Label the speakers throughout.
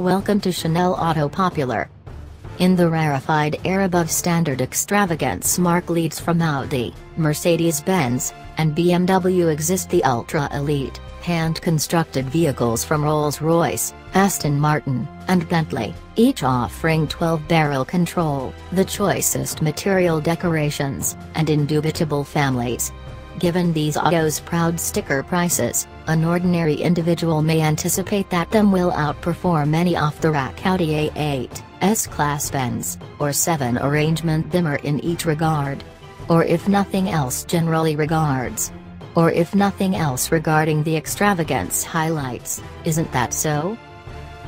Speaker 1: Welcome to Chanel Auto Popular. In the rarefied air above standard extravagance mark leads from Audi, Mercedes-Benz, and BMW exist the ultra elite, hand-constructed vehicles from Rolls-Royce, Aston Martin, and Bentley, each offering 12-barrel control, the choicest material decorations, and indubitable families. Given these autos' proud sticker prices, an ordinary individual may anticipate that them will outperform any off-the-rack Audi A8, S-Class Benz, or 7 arrangement Bimmer in each regard. Or if nothing else generally regards. Or if nothing else regarding the extravagance highlights, isn't that so?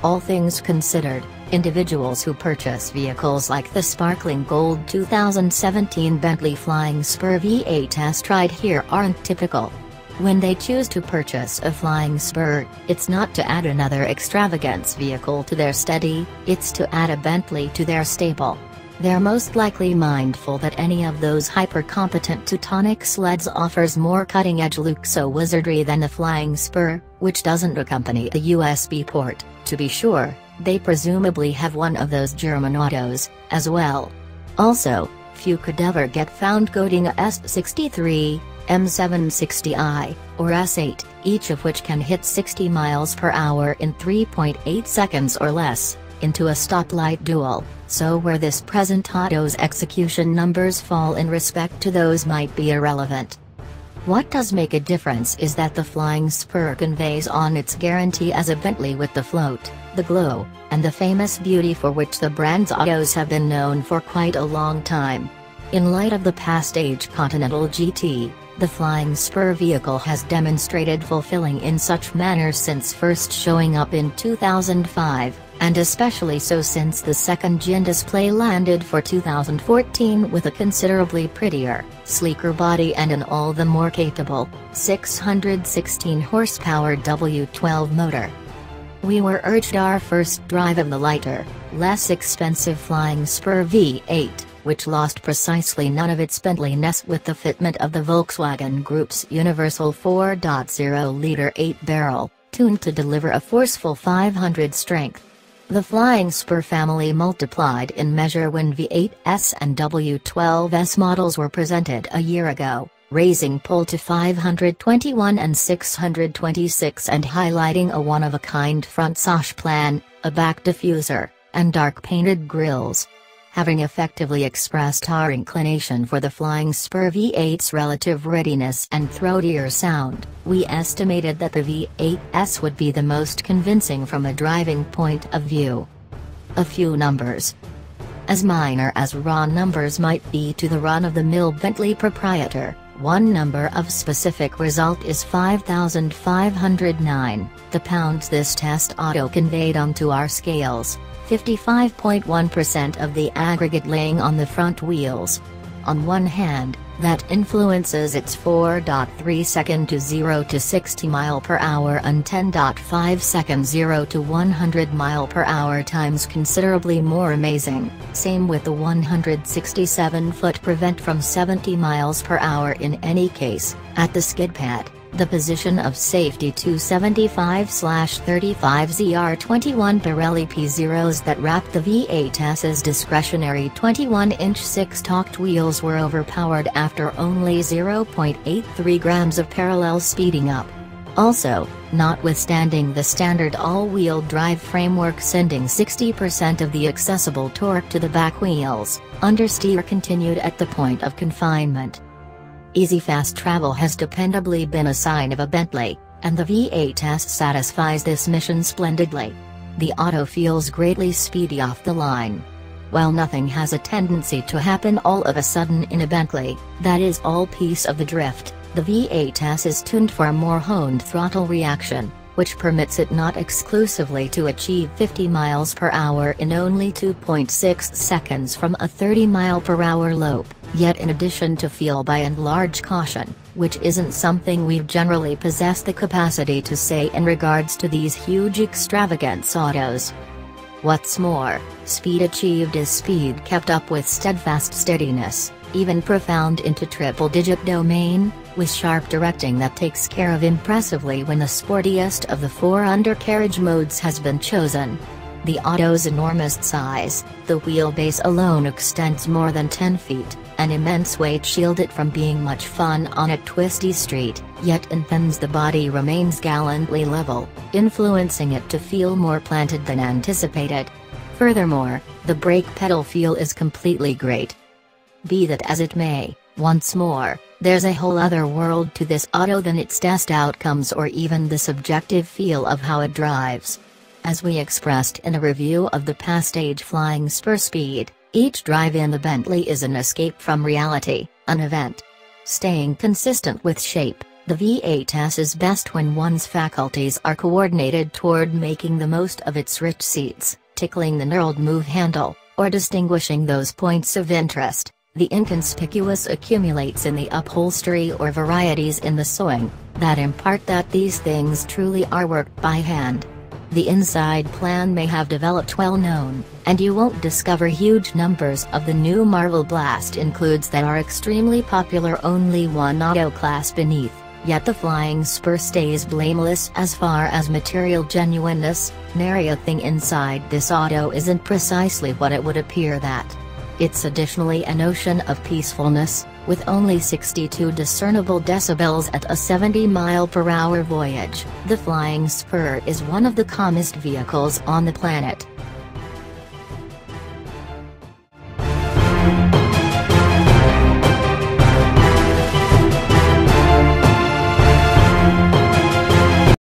Speaker 1: All things considered, individuals who purchase vehicles like the sparkling gold 2017 Bentley Flying Spur V8 test ride here aren't typical. When they choose to purchase a Flying Spur, it's not to add another extravagance vehicle to their steady, it's to add a Bentley to their stable. They're most likely mindful that any of those hyper-competent Teutonic sleds offers more cutting-edge luxo wizardry than the Flying Spur, which doesn't accompany a USB port, to be sure, they presumably have one of those German autos, as well. Also, few could ever get found goading a S63, M760i, or S8, each of which can hit 60 miles per hour in 3.8 seconds or less, into a stoplight duel, so where this present auto's execution numbers fall in respect to those might be irrelevant. What does make a difference is that the Flying Spur conveys on its guarantee as a Bentley with the float, the glow, and the famous beauty for which the brand's autos have been known for quite a long time. In light of the past age Continental GT, the Flying Spur vehicle has demonstrated fulfilling in such manner since first showing up in 2005, and especially so since the second-gen display landed for 2014 with a considerably prettier, sleeker body and an all the more capable, 616 horsepower W12 motor. We were urged our first drive of the lighter, less expensive Flying Spur V8, which lost precisely none of its Bentley-ness with the fitment of the Volkswagen Group's universal 4.0-liter 8-barrel, tuned to deliver a forceful 500 strength. The Flying Spur family multiplied in measure when V8S and W12S models were presented a year ago, raising pull to 521 and 626 and highlighting a one-of-a-kind front sash plan, a back diffuser, and dark-painted grills having effectively expressed our inclination for the Flying Spur V8's relative readiness and throatier sound, we estimated that the V8S would be the most convincing from a driving point of view. A few numbers. As minor as raw numbers might be to the run-of-the-mill Bentley proprietor, one number of specific result is 5,509, the pounds this test auto conveyed onto our scales, 55.1% of the aggregate laying on the front wheels. On one hand, that influences its 4.3 second to 0 to 60 mile per hour and 10.5 second 0 to 100 mile per hour times considerably more amazing, same with the 167 foot prevent from 70 miles per hour in any case, at the skid pad. The position of safety 275-35 ZR21 Pirelli P0s that wrapped the V8S's discretionary 21-inch six-talked wheels were overpowered after only 0.83 grams of parallel speeding up. Also, notwithstanding the standard all-wheel drive framework sending 60% of the accessible torque to the back wheels, understeer continued at the point of confinement. Easy fast travel has dependably been a sign of a Bentley, and the V8S satisfies this mission splendidly. The auto feels greatly speedy off the line. While nothing has a tendency to happen all of a sudden in a Bentley, that is all piece of the drift, the V8S is tuned for a more honed throttle reaction, which permits it not exclusively to achieve 50 miles per hour in only 2.6 seconds from a 30 mile per hour lope, yet in addition to feel by and large caution, which isn't something we've generally possessed the capacity to say in regards to these huge extravagance autos. What's more, speed achieved is speed kept up with steadfast steadiness, even profound into triple-digit domain, with sharp directing that takes care of impressively when the sportiest of the four undercarriage modes has been chosen. The Auto's enormous size, the wheelbase alone extends more than 10 feet, an immense weight shield it from being much fun on a twisty street, yet in Benz the body remains gallantly level, influencing it to feel more planted than anticipated. Furthermore, the brake pedal feel is completely great. Be that as it may, once more, there's a whole other world to this auto than its test outcomes or even the subjective feel of how it drives. As we expressed in a review of the past age flying spur speed, each drive in the Bentley is an escape from reality, an event. Staying consistent with shape, the V8S is best when one's faculties are coordinated toward making the most of its rich seats, tickling the knurled move handle, or distinguishing those points of interest. The inconspicuous accumulates in the upholstery or varieties in the sewing, that impart that these things truly are worked by hand. The inside plan may have developed well known, and you won't discover huge numbers of the new Marvel Blast includes that are extremely popular only one auto class beneath, yet the Flying Spur stays blameless as far as material genuineness, nary a thing inside this auto isn't precisely what it would appear that. It's additionally a notion of peacefulness, with only 62 discernible decibels at a 70 mile per hour voyage, the Flying Spur is one of the calmest vehicles on the planet.